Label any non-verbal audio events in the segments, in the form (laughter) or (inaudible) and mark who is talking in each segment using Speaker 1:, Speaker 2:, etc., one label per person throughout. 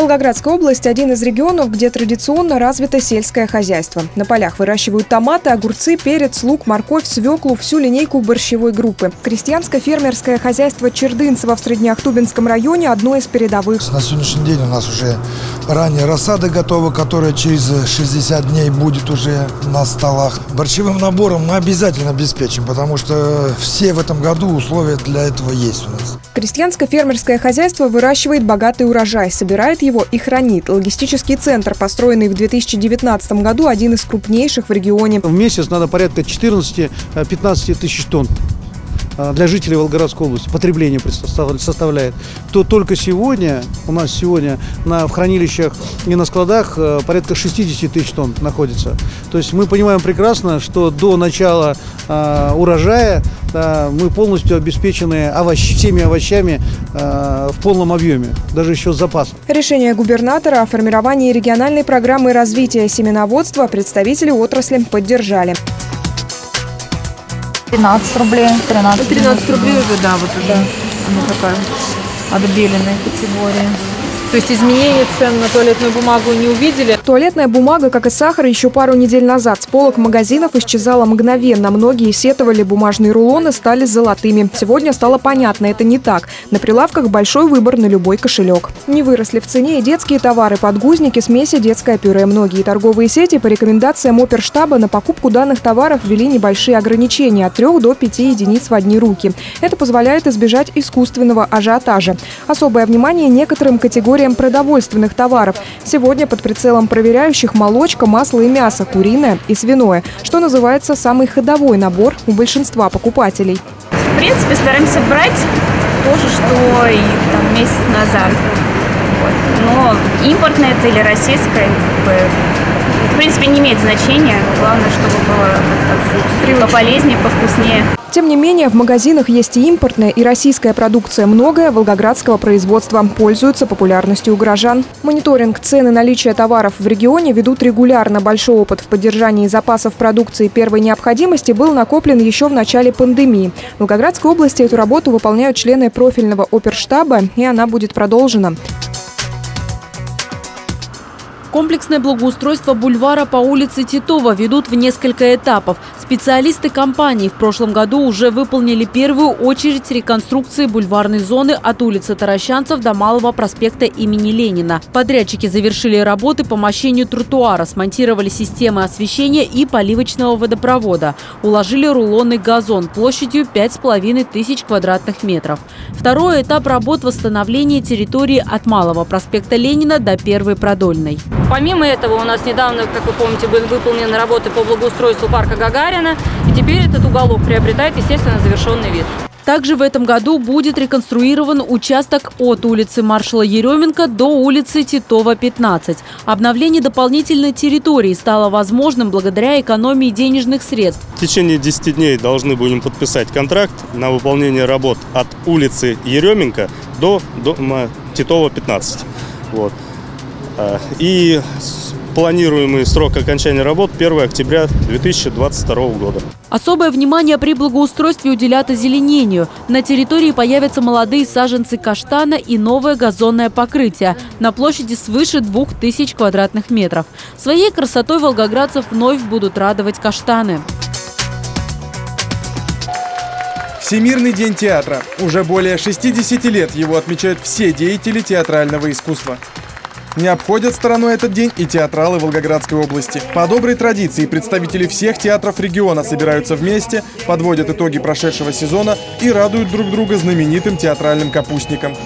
Speaker 1: Волгоградская область – один из регионов, где традиционно развито сельское хозяйство. На полях выращивают томаты, огурцы, перец, лук, морковь, свеклу, всю линейку борщевой группы. Крестьянско-фермерское хозяйство Чердынцево в Среднеахтубинском районе – одно из передовых.
Speaker 2: На сегодняшний день у нас уже ранее рассада готова, которая через 60 дней будет уже на столах. Борщевым набором мы обязательно обеспечим, потому что все в этом году условия для этого есть у нас.
Speaker 1: Крестьянско-фермерское хозяйство выращивает богатый урожай, собирает его и хранит. Логистический центр, построенный в 2019 году, один из крупнейших в регионе.
Speaker 3: В месяц надо порядка 14-15 тысяч тонн для жителей Волгоградской области потребление составляет, то только сегодня, у нас сегодня на, в хранилищах и на складах э, порядка 60 тысяч тонн находится. То есть мы понимаем прекрасно, что до начала э, урожая э, мы полностью обеспечены овощ, всеми овощами э, в полном объеме, даже еще с запасом.
Speaker 1: Решение губернатора о формировании региональной программы развития семеноводства представители отрасли поддержали.
Speaker 4: 13 рублей. 13,
Speaker 5: 13 рублей уже, да, вот уже. Да. Она такая отбеленная категория. То есть изменения цен на туалетную бумагу не увидели?
Speaker 1: Туалетная бумага, как и сахар, еще пару недель назад с полок магазинов исчезала мгновенно. Многие сетовали, бумажные рулоны стали золотыми. Сегодня стало понятно, это не так. На прилавках большой выбор на любой кошелек. Не выросли в цене и детские товары, подгузники, смеси, детское пюре. Многие торговые сети по рекомендациям оперштаба на покупку данных товаров ввели небольшие ограничения от 3 до 5 единиц в одни руки. Это позволяет избежать искусственного ажиотажа. Особое внимание некоторым категориям категориям продовольственных товаров. Сегодня под прицелом проверяющих молочка, масло и мясо, куриное и свиное, что называется самый ходовой набор у большинства покупателей.
Speaker 6: В принципе, стараемся брать то же, что и там, месяц назад. Вот. Но импортное это или российское, как бы, в принципе, не имеет значения. Главное, чтобы было полезнее, повкуснее.
Speaker 1: Тем не менее, в магазинах есть и импортная, и российская продукция. Многое волгоградского производства пользуется популярностью у горожан. Мониторинг цены наличия товаров в регионе ведут регулярно. Большой опыт в поддержании запасов продукции первой необходимости был накоплен еще в начале пандемии. В Волгоградской области эту работу выполняют члены профильного оперштаба, и она будет продолжена.
Speaker 7: Комплексное благоустройство бульвара по улице Титова ведут в несколько этапов. Специалисты компании в прошлом году уже выполнили первую очередь реконструкции бульварной зоны от улицы Таращанцев до Малого проспекта имени Ленина. Подрядчики завершили работы по мощению тротуара, смонтировали системы освещения и поливочного водопровода. Уложили рулонный газон площадью 5,5 тысяч квадратных метров. Второй этап работ восстановления территории от Малого проспекта Ленина до Первой Продольной.
Speaker 8: Помимо этого у нас недавно, как вы помните, были выполнены работы по благоустройству парка Гагарина Гагарина. И теперь этот уголок приобретает, естественно, завершенный вид.
Speaker 7: Также в этом году будет реконструирован участок от улицы маршала Еременко до улицы Титова, 15. Обновление дополнительной территории стало возможным благодаря экономии денежных средств.
Speaker 9: В течение 10 дней должны будем подписать контракт на выполнение работ от улицы Еременко до дома Титова, 15. Вот. А, и Планируемый срок окончания работ 1 октября 2022 года.
Speaker 7: Особое внимание при благоустройстве уделят озеленению. На территории появятся молодые саженцы каштана и новое газонное покрытие на площади свыше 2000 квадратных метров. Своей красотой волгоградцев вновь будут радовать каштаны.
Speaker 10: Всемирный день театра. Уже более 60 лет его отмечают все деятели театрального искусства. Не обходят стороной этот день и театралы Волгоградской области. По доброй традиции представители всех театров региона собираются вместе, подводят итоги прошедшего сезона и радуют друг друга знаменитым театральным капустником.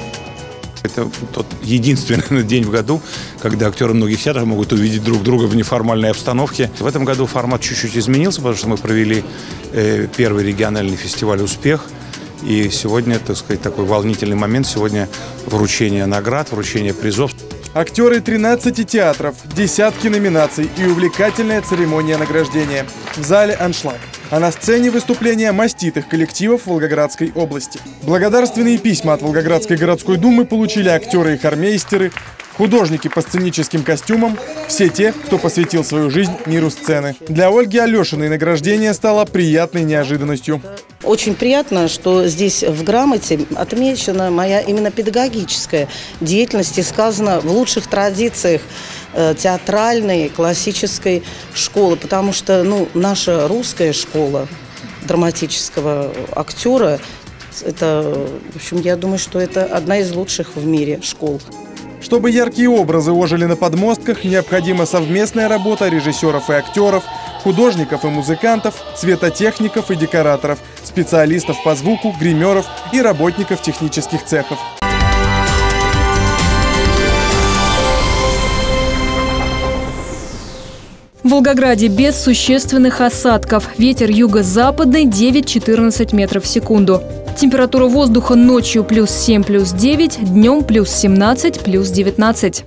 Speaker 11: Это тот единственный (laughs) день в году, когда актеры многих театров могут увидеть друг друга в неформальной обстановке. В этом году формат чуть-чуть изменился, потому что мы провели э, первый региональный фестиваль «Успех», и сегодня, так сказать, такой волнительный момент. Сегодня вручение наград, вручение призов.
Speaker 10: Актеры 13 театров, десятки номинаций и увлекательная церемония награждения. В зале «Аншлаг». А на сцене выступления маститых коллективов Волгоградской области. Благодарственные письма от Волгоградской городской думы получили актеры и хормейстеры, Художники по сценическим костюмам – все те, кто посвятил свою жизнь миру сцены. Для Ольги Алешиной награждение стало приятной неожиданностью.
Speaker 12: Очень приятно, что здесь в грамоте отмечена моя именно педагогическая деятельность и сказано в лучших традициях э, театральной, классической школы, потому что ну, наша русская школа драматического актера, это, в общем, я думаю, что это одна из лучших в мире школ.
Speaker 10: Чтобы яркие образы ожили на подмостках, необходима совместная работа режиссеров и актеров, художников и музыкантов, светотехников и декораторов, специалистов по звуку, гримеров и работников технических цехов.
Speaker 13: В Волгограде без существенных осадков. Ветер юго-западный 9-14 метров в секунду. Температура воздуха ночью плюс 7, плюс 9, днем плюс 17, плюс 19.